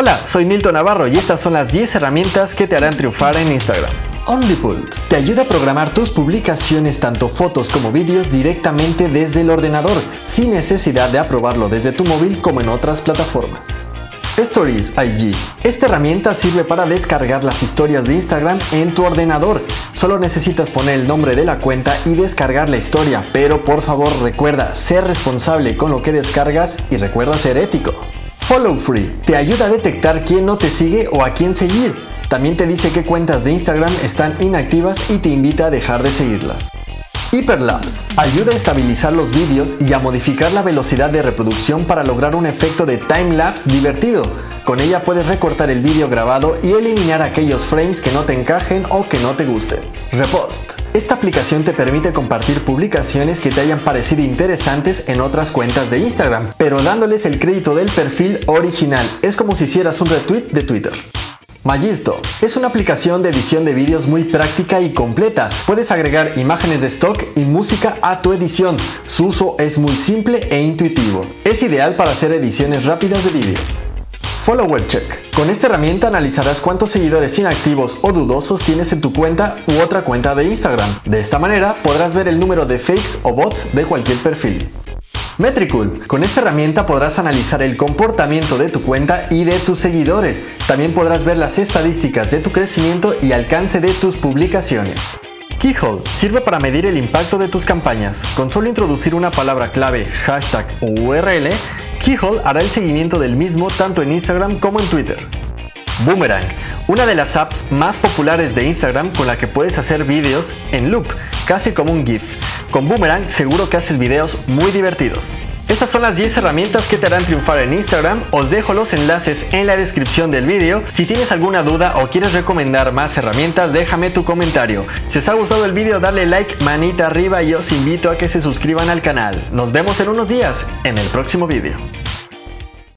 Hola, soy Nilton Navarro y estas son las 10 herramientas que te harán triunfar en Instagram. OnlyPult te ayuda a programar tus publicaciones, tanto fotos como vídeos, directamente desde el ordenador, sin necesidad de aprobarlo desde tu móvil como en otras plataformas. Stories IG. Esta herramienta sirve para descargar las historias de Instagram en tu ordenador. Solo necesitas poner el nombre de la cuenta y descargar la historia, pero por favor recuerda ser responsable con lo que descargas y recuerda ser ético. Follow Free te ayuda a detectar quién no te sigue o a quién seguir. También te dice qué cuentas de Instagram están inactivas y te invita a dejar de seguirlas. Hyperlapse ayuda a estabilizar los vídeos y a modificar la velocidad de reproducción para lograr un efecto de time-lapse divertido. Con ella puedes recortar el vídeo grabado y eliminar aquellos frames que no te encajen o que no te gusten. Repost. Esta aplicación te permite compartir publicaciones que te hayan parecido interesantes en otras cuentas de Instagram, pero dándoles el crédito del perfil original. Es como si hicieras un retweet de Twitter. Magisto es una aplicación de edición de vídeos muy práctica y completa. Puedes agregar imágenes de stock y música a tu edición. Su uso es muy simple e intuitivo. Es ideal para hacer ediciones rápidas de vídeos. Follower Check. Con esta herramienta analizarás cuántos seguidores inactivos o dudosos tienes en tu cuenta u otra cuenta de Instagram. De esta manera podrás ver el número de fakes o bots de cualquier perfil. Metricool. Con esta herramienta podrás analizar el comportamiento de tu cuenta y de tus seguidores. También podrás ver las estadísticas de tu crecimiento y alcance de tus publicaciones. Keyhole sirve para medir el impacto de tus campañas. Con solo introducir una palabra clave, hashtag o URL, Keyhole hará el seguimiento del mismo tanto en Instagram como en Twitter. Boomerang, una de las apps más populares de Instagram con la que puedes hacer vídeos en loop, casi como un GIF. Con Boomerang seguro que haces videos muy divertidos. Estas son las 10 herramientas que te harán triunfar en Instagram. Os dejo los enlaces en la descripción del vídeo. Si tienes alguna duda o quieres recomendar más herramientas, déjame tu comentario. Si os ha gustado el vídeo, dale like, manita arriba y os invito a que se suscriban al canal. Nos vemos en unos días en el próximo vídeo.